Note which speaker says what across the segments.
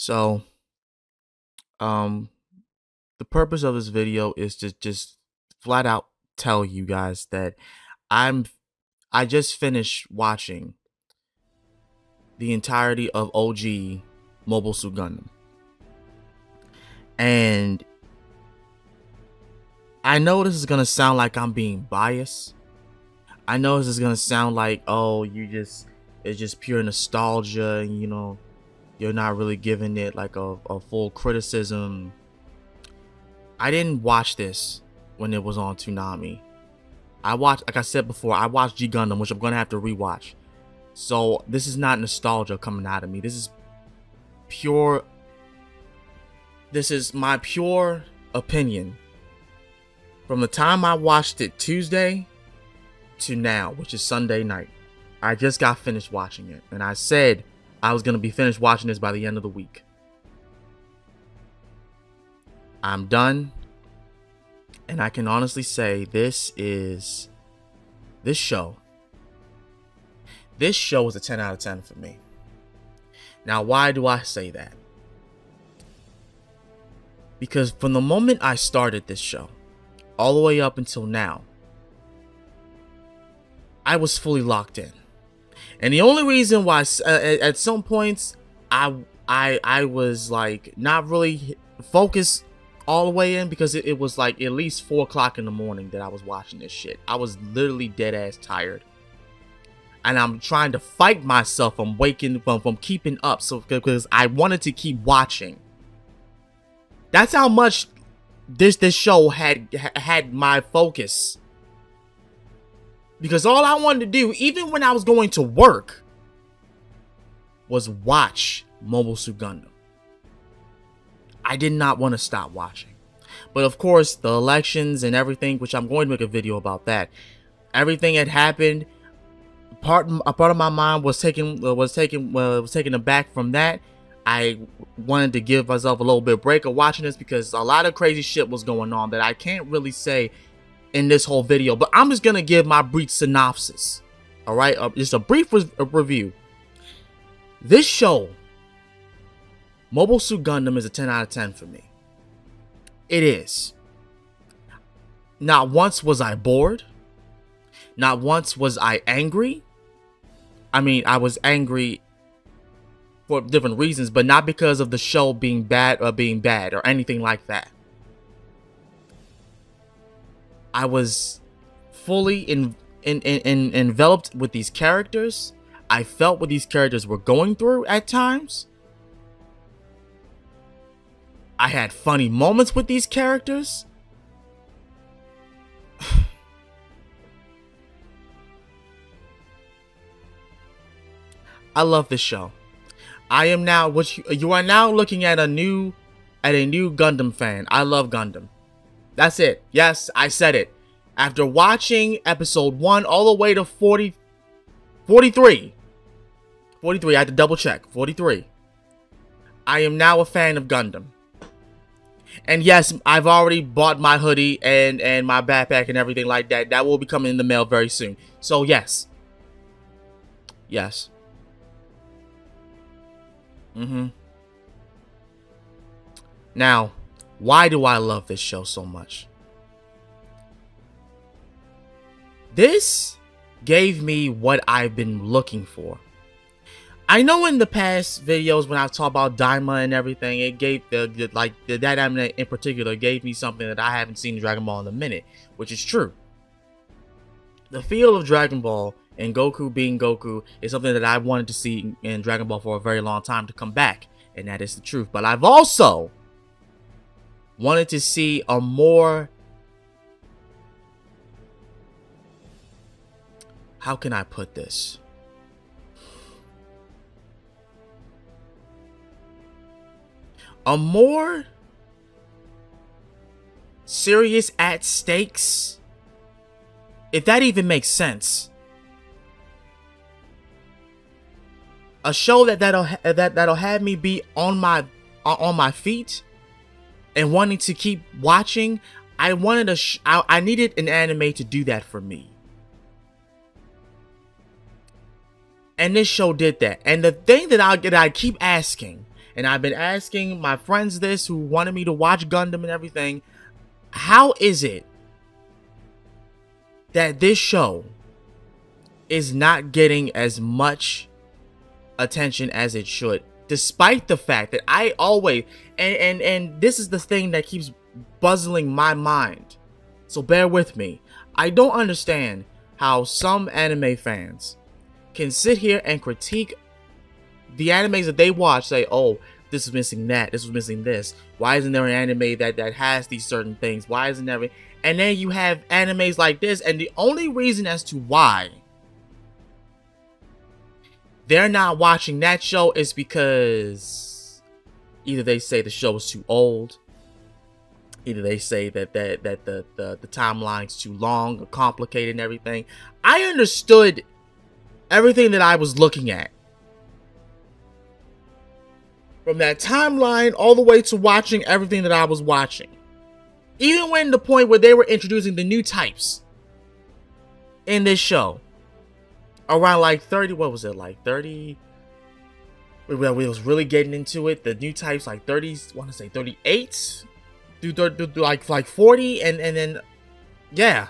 Speaker 1: So, um, the purpose of this video is to just flat out tell you guys that I'm I just finished watching the entirety of OG Mobile Suit Gundam. And I know this is going to sound like I'm being biased. I know this is going to sound like, oh, you just, it's just pure nostalgia, and you know, you're not really giving it like a, a full criticism. I didn't watch this when it was on Toonami. I watched, like I said before, I watched G Gundam, which I'm to have to rewatch. So this is not nostalgia coming out of me. This is pure this is my pure opinion from the time I watched it Tuesday to now, which is Sunday night. I just got finished watching it, and I said I was going to be finished watching this by the end of the week. I'm done, and I can honestly say this is this show. This show is a 10 out of 10 for me. Now, why do I say that? Because from the moment I started this show, all the way up until now, I was fully locked in. And the only reason why uh, at some points I I I was like not really focused all the way in because it, it was like at least four o'clock in the morning that I was watching this shit. I was literally dead ass tired and I'm trying to fight myself from waking from, from keeping up so because I wanted to keep watching. That's how much this this show had had my focus. Because all I wanted to do, even when I was going to work, was watch Mobile Suit Gundam. I did not want to stop watching. But of course, the elections and everything, which I'm going to make a video about that, everything had happened part a part of my mind was taken uh, was taken uh, was taken aback from that. I wanted to give myself a little bit break of watching this because a lot of crazy shit was going on that I can't really say in this whole video. But I'm just gonna give my brief synopsis. All right, uh, just a brief re review. This show, Mobile Suit Gundam, is a 10 out of 10 for me. It is. Not once was I bored. Not once was I angry. I mean, I was angry for different reasons, but not because of the show being bad or being bad or anything like that. I was fully in, in, in, in enveloped with these characters. I felt what these characters were going through at times. I had funny moments with these characters. I love this show. I am now what you, you are now looking at a new at a new Gundam fan. I love Gundam. That's it. Yes, I said it. After watching episode 1 all the way to 40 43 43, I had to double check. 43. I am now a fan of Gundam. And yes, I've already bought my hoodie and and my backpack and everything like that. That will be coming in the mail very soon. So yes. Yes. Mm-hmm. Now, why do I love this show so much? This gave me what I've been looking for. I know in the past videos when I've talked about Daima and everything, it gave the, like the, that anime in particular gave me something that I haven't seen in Dragon Ball in a minute, which is true. The feel of Dragon Ball and Goku being Goku is something that I wanted to see in Dragon Ball for a very long time to come back, and that is the truth. But I've also wanted to see a more how can I put this? A more serious at stakes, if that even makes sense. a show that that'll that that'll have me be on my on my feet and wanting to keep watching. I wanted a I, I needed an anime to do that for me. And this show did that. And the thing that I that I keep asking, and I've been asking my friends this who wanted me to watch Gundam and everything. How is it that this show is not getting as much attention as it should? Despite the fact that I always and and and this is the thing that keeps buzzing my mind. So bear with me. I don't understand how some anime fans can sit here and critique the animes that they watch say, oh, this is missing that, this was missing this. Why isn't there an anime that, that has these certain things? Why isn't there... And then you have animes like this, and the only reason as to why they're not watching that show is because either they say the show is too old, either they say that that that the the, the timeline's too long or complicated and everything. I understood everything that I was looking at from that timeline all the way to watching everything that I was watching. Even when the point where they were introducing the new types in this show. Around like 30, what was it, like 30? We was really getting into it. The new types like 30, I want to say 38? Do, do, do like like 40 and, and then, yeah.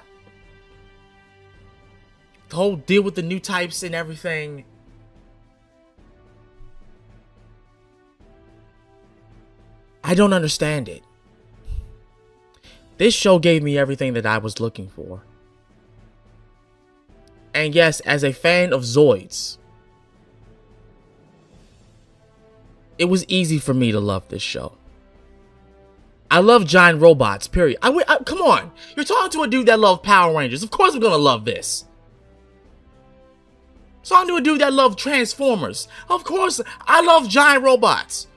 Speaker 1: The whole deal with the new types and everything I don't understand it. This show gave me everything that I was looking for. And yes, as a fan of Zoids, it was easy for me to love this show. I love giant robots, period. I, I come on, you're talking to a dude that loves Power Rangers. Of course I'm gonna love this. Talking to a dude that loves Transformers. Of course, I love giant robots.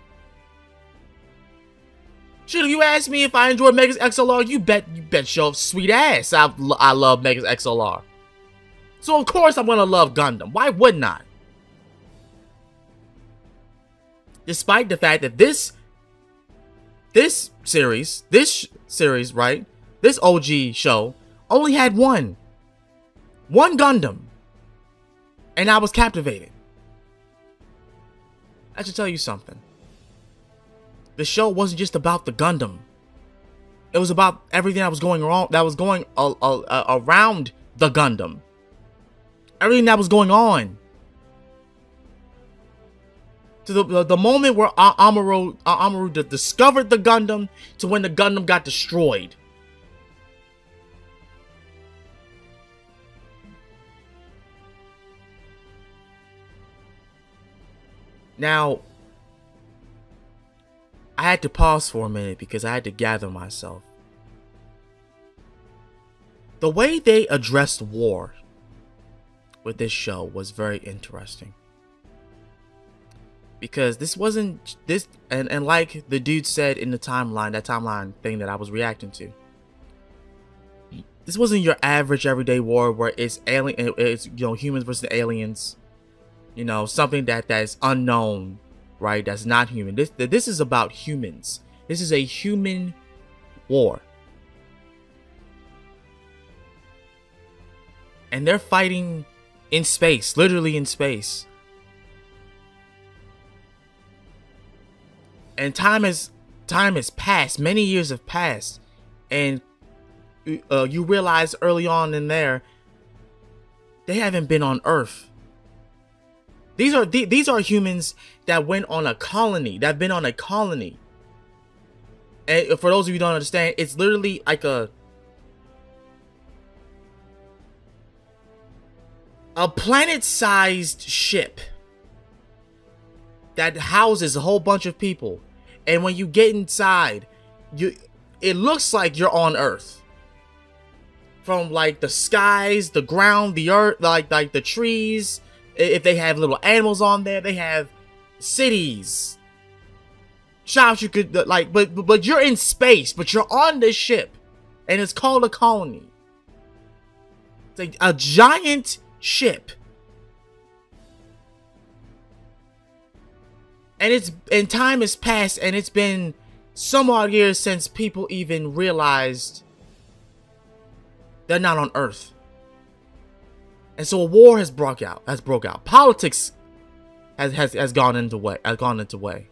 Speaker 1: Should you ask me if I enjoy Megas XLR, you bet you bet your sweet ass I, I love Megas XLR. So of course I'm gonna love Gundam. Why wouldn't I? Despite the fact that this this series, this series, right? This OG show only had one. One Gundam. And I was captivated. I should tell you something the show wasn't just about the Gundam. It was about everything that was going wrong, that was going around the Gundam. Everything that was going on. To the, the, the moment where Amuro, uh, Amuro discovered the Gundam to when the Gundam got destroyed. Now, I had to pause for a minute because I had to gather myself. The way they addressed war with this show was very interesting. Because this wasn't this and, and like the dude said in the timeline, that timeline thing that I was reacting to. This wasn't your average everyday war where it's alien it's you know humans versus aliens. You know, something that that is unknown right? That's not human. This this is about humans. This is a human war. And they're fighting in space, literally in space. And time has time has passed. Many years have passed, and uh, you realize early on in there they haven't been on Earth these are these are humans that went on a colony, that have been on a colony. And for those of you don't understand, it's literally like a a planet-sized ship that houses a whole bunch of people. And when you get inside, you it looks like you're on Earth. From like the skies, the ground, the earth, like like the trees, if they have little animals on there, they have cities, shops you could like, but but you're in space, but you're on this ship, and it's called a colony. It's like a giant ship. And it's and time has passed and it's been some odd years since people even realized they're not on Earth. And so a war has broke out, has broke out. Politics has has, has gone into way, has gone into way.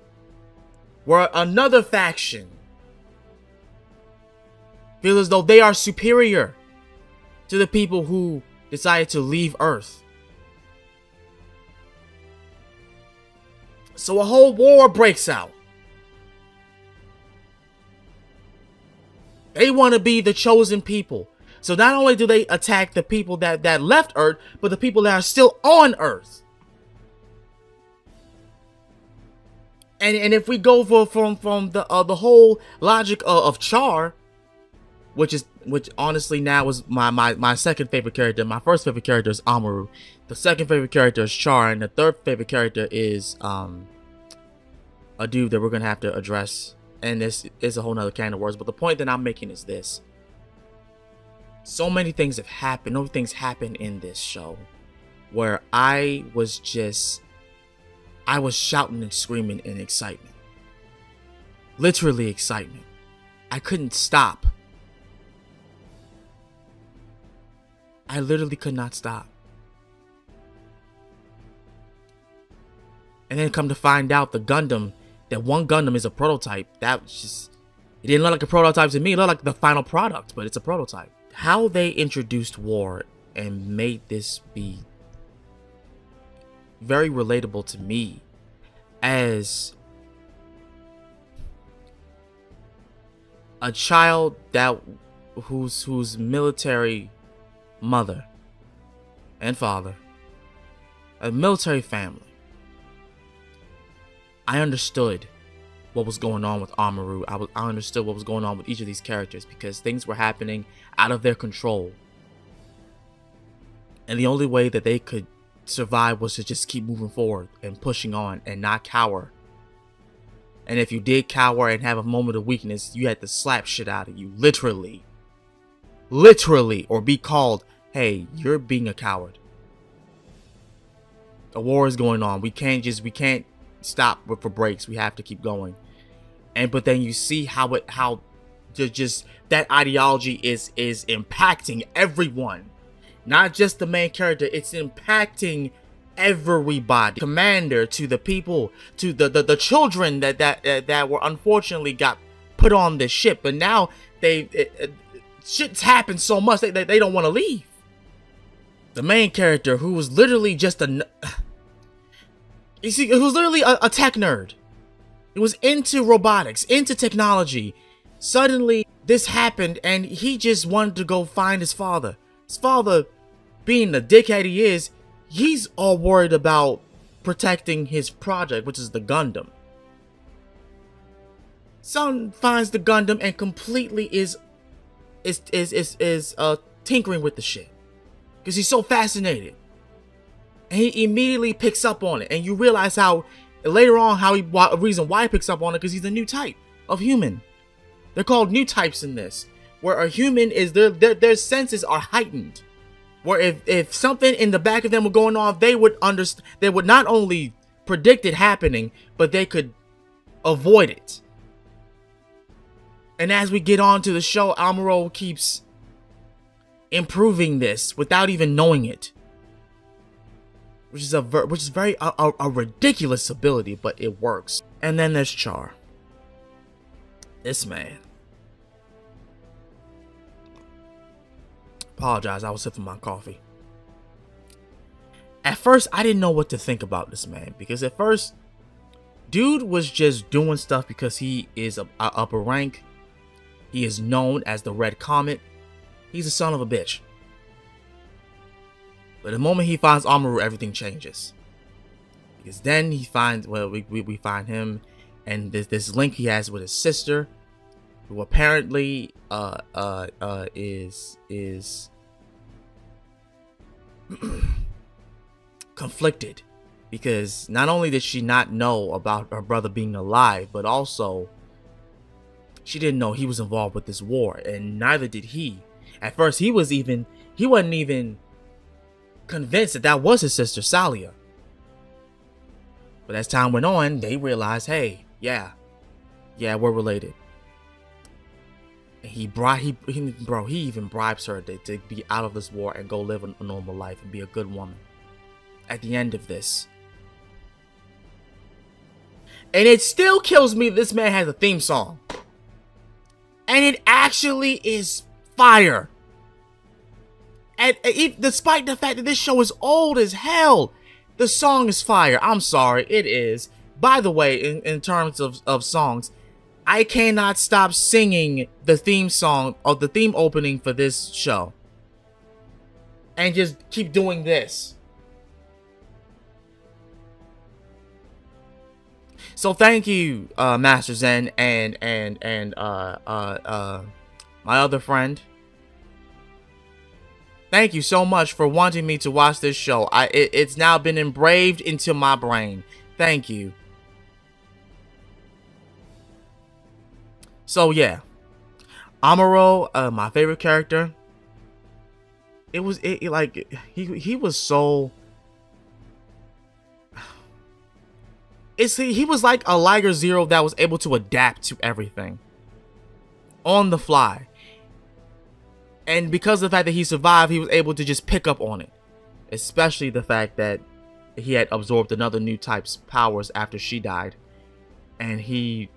Speaker 1: where another faction feel as though they are superior to the people who decided to leave Earth. So a whole war breaks out. They want to be the chosen people. So not only do they attack the people that, that left Earth, but the people that are still on Earth. And and if we go for from from the uh, the whole logic of, of Char, which is which honestly now is my, my my second favorite character. My first favorite character is Amuro. The second favorite character is Char, and the third favorite character is um a dude that we're gonna have to address. And this is a whole nother can of words. But the point that I'm making is this. So many things have happened. No things happened in this show where I was just I was shouting and screaming in excitement. Literally excitement. I couldn't stop. I literally could not stop. And then come to find out the Gundam, that one Gundam is a prototype. That was just, it didn't look like a prototype to me. It looked like the final product, but it's a prototype. How they introduced war and made this be very relatable to me as a child that whose whose military mother and father, a military family. I understood what was going on with Amuro. I, was, I understood what was going on with each of these characters because things were happening out of their control. And the only way that they could survive was to just keep moving forward and pushing on and not cower. And if you did cower and have a moment of weakness, you had to slap shit out of you, literally literally, or be called, hey, you're being a coward. A war is going on. We can't just, we can't stop for breaks. We have to keep going. And, but then you see how it, how just that ideology is, is impacting everyone. Not just the main character, it's impacting everybody. Commander to the people, to the, the, the children that, that, that were unfortunately got put on the ship. But now they, it, shit's happened so much that they, they don't want to leave. The main character, who was literally just a, you see, it was literally a, a tech nerd. It was into robotics, into technology. Suddenly, this happened, and he just wanted to go find his father. His father, being the dickhead he is, he's all worried about protecting his project, which is the Gundam. Son finds the Gundam and completely is is is is is uh tinkering with the shit because he's so fascinated, and he immediately picks up on it, and you realize how later on how he a reason why he picks up on it because he's a new type of human. They're called new types in this, where a human is their their, their senses are heightened. Where if if something in the back of them were going on, they would understand. They would not only predict it happening, but they could avoid it. And as we get on to the show, Amuro keeps improving this without even knowing it. Which is a which is very a, a, a ridiculous ability, but it works. And then there's Char. This man. Apologize, I was sipping my coffee. At first, I didn't know what to think about this man because at first, dude was just doing stuff because he is a, a upper rank he is known as the Red Comet. He's a son of a bitch. But the moment he finds Amuro, everything changes. Because then he finds, well, we, we, we find him and this, this link he has with his sister, who apparently uh, uh, uh, is, is conflicted. Because not only did she not know about her brother being alive, but also she didn't know he was involved with this war, and neither did he. At first, he was even he wasn't even convinced that that was his sister Sayla. But as time went on, they realized, hey, yeah, yeah, we're related. And he brought he, he bro, he even bribes her to, to be out of this war and go live a, a normal life and be a good woman. At the end of this, And it still kills me this man has a theme song. And it actually is fire. And it, despite the fact that this show is old as hell, the song is fire. I'm sorry, it is. By the way, in, in terms of, of songs, I cannot stop singing the theme song or the theme opening for this show. And just keep doing this. So thank you, uh, Master Zen and and and uh, uh, uh, my other friend. Thank you so much for wanting me to watch this show. I it, it's now been engraved into my brain. Thank you. So yeah, Amuro, uh, my favorite character. It was it, it like he he was so it's he was like a Liger Zero that was able to adapt to everything on the fly. And because of the fact that he survived, he was able to just pick up on it. Especially the fact that he had absorbed another new type's powers after she died. And he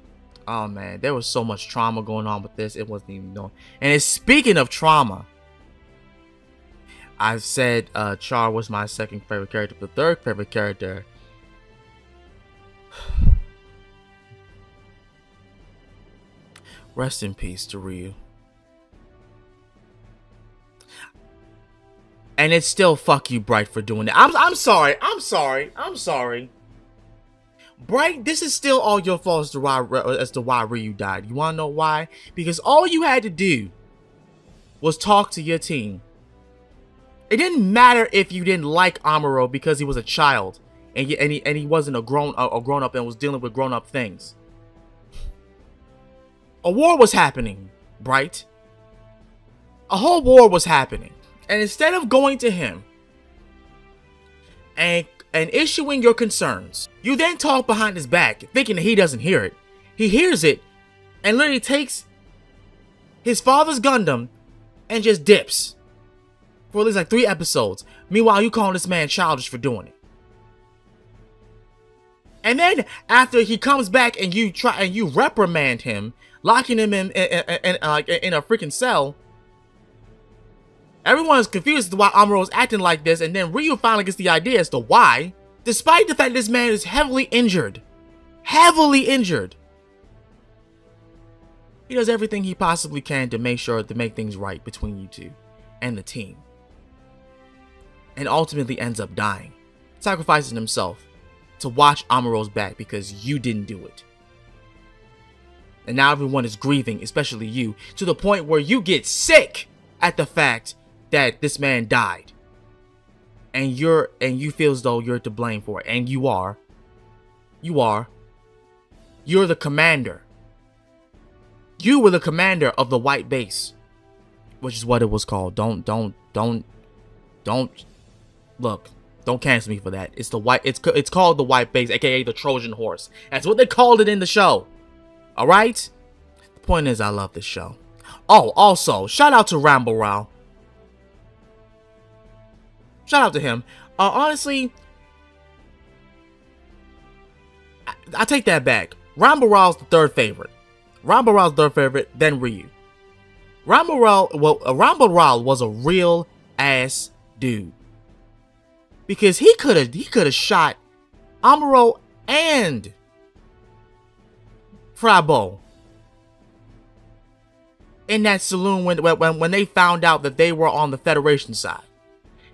Speaker 1: oh man, there was so much trauma going on with this, it wasn't even known. And it's speaking of trauma. I said uh, Char was my second favorite character. The third favorite character Rest in peace to Ryu. And it's still fuck you, Bright, for doing that. I'm, I'm sorry. I'm sorry. I'm sorry. Bright, this is still all your fault as to why, as to why Ryu died. You want to know why? Because all you had to do was talk to your team. It didn't matter if you didn't like Amuro because he was a child and he, and he, and he wasn't a grown a, a grown up and was dealing with grown up things. A war was happening, Bright. A whole war was happening. And instead of going to him and and issuing your concerns, you then talk behind his back, thinking that he doesn't hear it. He hears it and literally takes his father's Gundam and just dips for at least like three episodes. Meanwhile, you calling this man childish for doing it. And then after he comes back and you try and you reprimand him, locking him in in, in, in, uh, in a freaking cell. Everyone is confused as to why Amuro is acting like this, and then Ryu finally gets the idea as to why, despite the fact this man is heavily injured. Heavily injured. He does everything he possibly can to make sure to make things right between you two and the team. And ultimately ends up dying, sacrificing himself to watch Amuro's back because you didn't do it. And now everyone is grieving, especially you, to the point where you get sick at the fact that this man died. And you're and you feel as though you're to blame for it. And you are. You are. You're the commander. You were the commander of the white base. Which is what it was called. Don't don't don't don't look. Don't cancel me for that. It's the white. It's it's called the white base, aka the Trojan horse. That's what they called it in the show. All right. The point is, I love this show. Oh, also, shout out to Rambo Rao. Shout out to him. Uh, honestly, I, I, take that back. Rambo Rao's the third favorite. Rambo Rao's third favorite, then Ryu. Rambo Rao, well, uh, Rambo Rao was a real ass dude because he could have he could have shot Amuro and Fraw Bow in that saloon when, when when they found out that they were on the Federation side.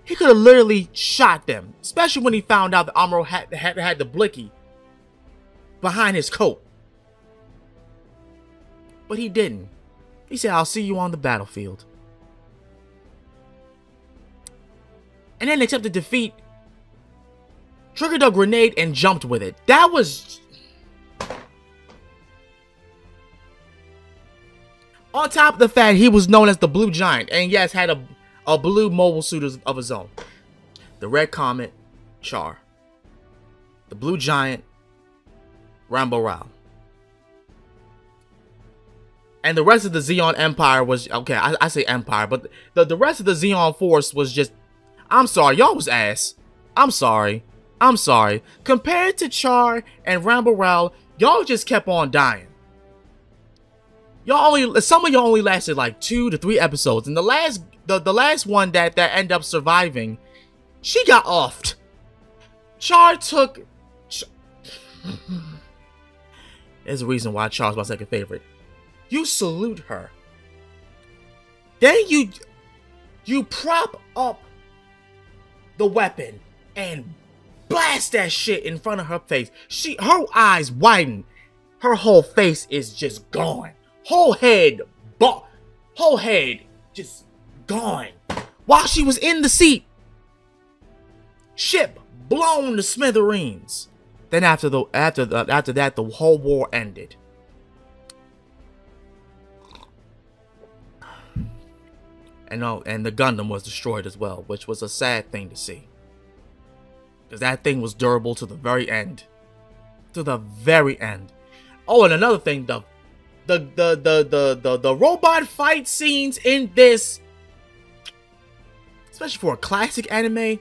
Speaker 1: He could have literally shot them, especially when he found out that Amuro had, had had the blicky behind his coat. But he didn't. He said, "I'll see you on the battlefield." And then attempted to defeat triggered a grenade and jumped with it. That was... On top of the fact he was known as the Blue Giant, and yes, had a, a blue mobile suit of his own. The Red Comet, Char. The Blue Giant, Rambo Rao. And the rest of the Zeon Empire was, okay, I, I say Empire, but the, the rest of the Zeon Force was just, I'm sorry, y'all was ass. I'm sorry. I'm sorry. Compared to Char and Rambo Rao, y'all just kept on dying. Y'all only some of y'all only lasted like two to three episodes, and the last the, the last one that that ended up surviving, she got offed. Char took. Ch There's a reason why Char's my second favorite. You salute her. Then you you prop up the weapon and blast that shit in front of her face. She her eyes widen. Her whole face is just gone. Whole head, bo- whole head just gone. While she was in the seat. Ship blown to smithereens. Then after the after the, after that the whole war ended. And no, and the Gundam was destroyed as well, which was a sad thing to see. Because that thing was durable to the very end. To the very end. Oh, and another thing, the the the the the the, the robot fight scenes in this, especially for a classic anime,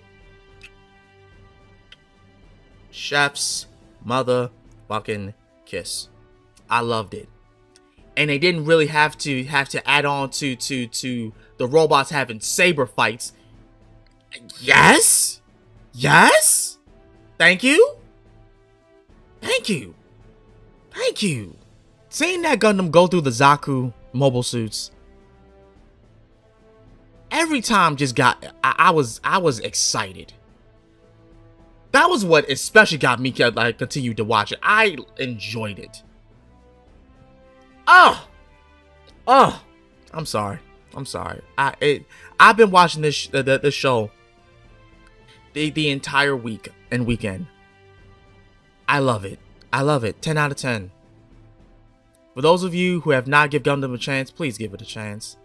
Speaker 1: chef's mother fucking kiss. I loved it. And they didn't really have to have to add on to to to the robots having saber fights. Yes? Yes? Thank you? Thank you. Thank you. Seeing that Gundam go through the Zaku mobile suits every time just got I, I was I was excited. That was what especially got me uh, like continue to watch it. I enjoyed it. Oh, oh, I'm sorry. I'm sorry. I it, I've been watching this the, the show the the entire week and weekend. I love it. I love it. 10 out of 10. For those of you who have not given Gundam a chance, please give it a chance.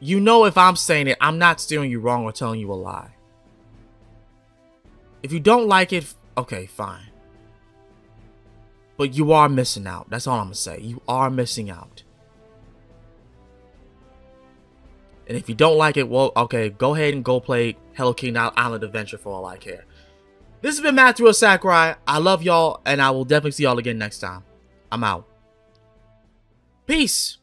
Speaker 1: You know if I'm saying it, I'm not steering you wrong or telling you a lie. If you don't like it, okay, fine. But you are missing out. That's all I'm going to say. You are missing out. And if you don't like it, well, okay, go ahead and go play Hello Kitty Island Adventure for all I care. This has been Master Sakurai. I love y'all, and I will definitely see y'all again next time. I'm out. Peace.